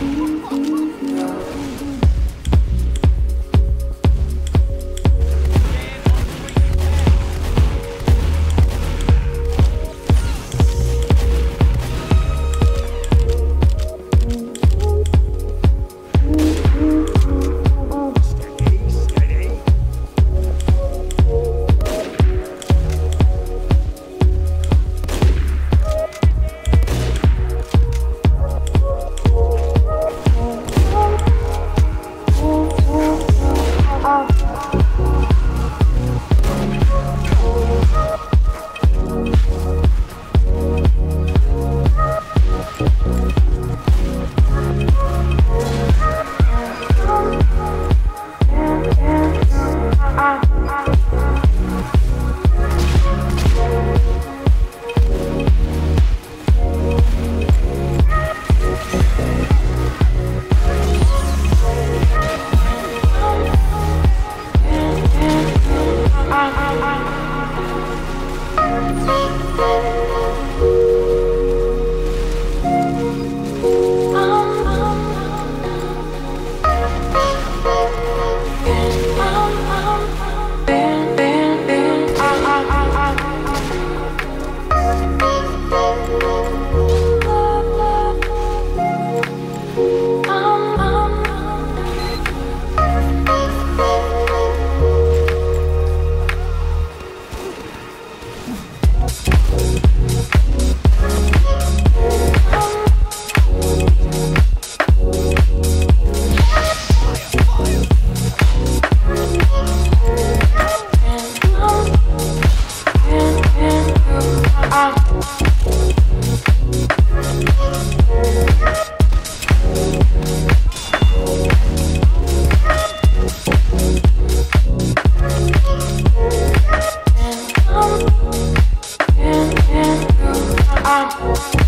Oh, I'm